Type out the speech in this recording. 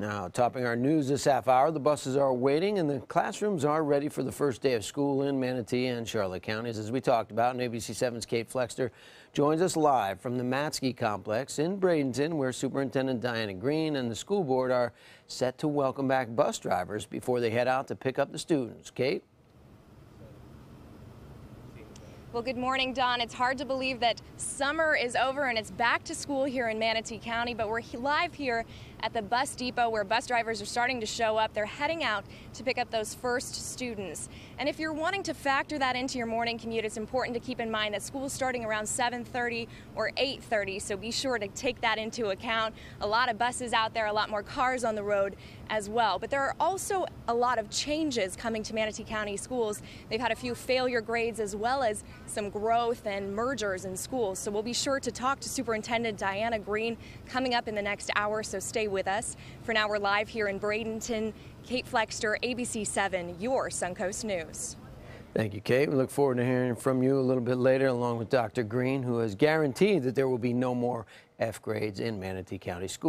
Now, topping our news this half hour, the buses are waiting and the classrooms are ready for the first day of school in Manatee and Charlotte counties. As we talked about, and ABC 7's Kate Flexter joins us live from the Matzke complex in Bradenton, where Superintendent Diana Greene and the school board are set to welcome back bus drivers before they head out to pick up the students. Kate? Well, good morning, Don. It's hard to believe that summer is over and it's back to school here in Manatee County, but we're live here at the bus depot where bus drivers are starting to show up. They're heading out to pick up those first students. And if you're wanting to factor that into your morning commute, it's important to keep in mind that school's starting around 7:30 or 8:30, so be sure to take that into account. A lot of buses out there, a lot more cars on the road as well. But there are also a lot of changes coming to Manatee County schools. They've had a few failure grades as well as some growth and mergers in schools. So we'll be sure to talk to Superintendent Diana Greene coming up in the next hour, so stay with us. For now, we're live here in Bradenton. Kate Flexter, ABC 7, your Suncoast News. Thank you, Kate. We look forward to hearing from you a little bit later, along with Dr. Greene, who has guaranteed that there will be no more F grades in Manatee County schools.